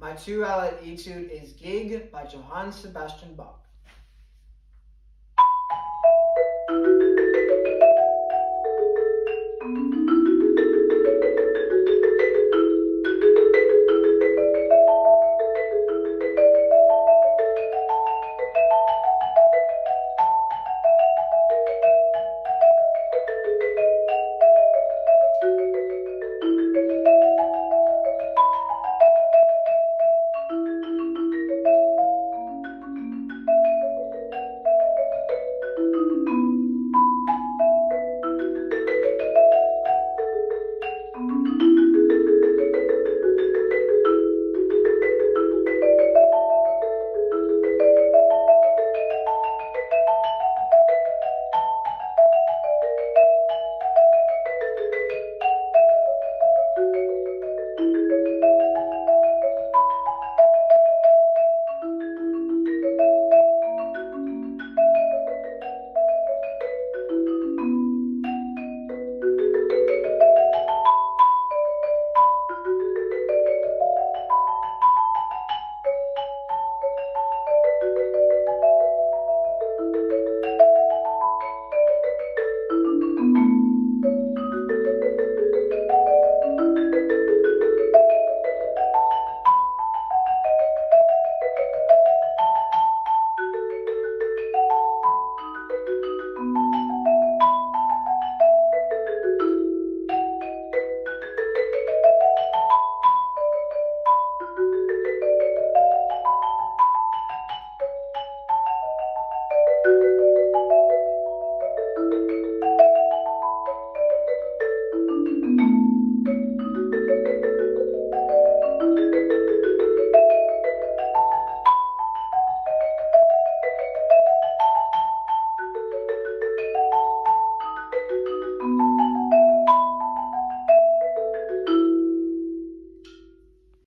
My two-eyelid etude is Gig by Johann Sebastian Bach.